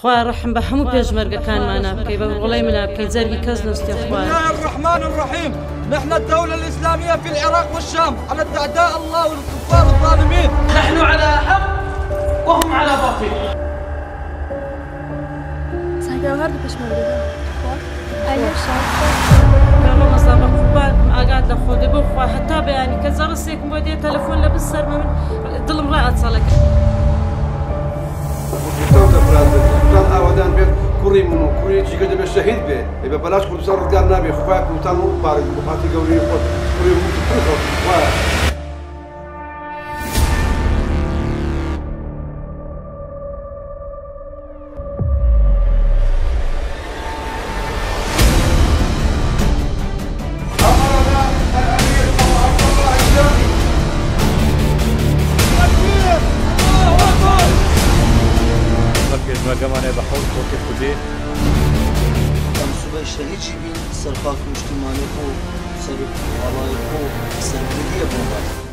خوا ڕحم بە هەموو پێشمەرگەکانمانە بکەی بە وڵی منا بکەی زەرگی کەس نستی الله الرحمن الرحيم. نحن الدولة الإسلامية في العراق والشام. على أعداء الله والكفار الظالمين. نحن على حق وهم على باطل. خوا کە زەڕستێکم بۆ دێ تەلەفۆن لە بسەرمە من ڕای ئەچەڵەکە کوردستان کوڕی من و کوڕی جیگە دەبێت شەهید بێ ێ بە بەلاش کوردستان ڕزگار نابێ خوای کوردستان و پارێک بخاتی گەوری خۆت کوڕی وایە rakamane ve havl kote kude منصوبه شهیجی بین سرپاک مشتیمانی خو سر آبای خو سنگیدی بومبارد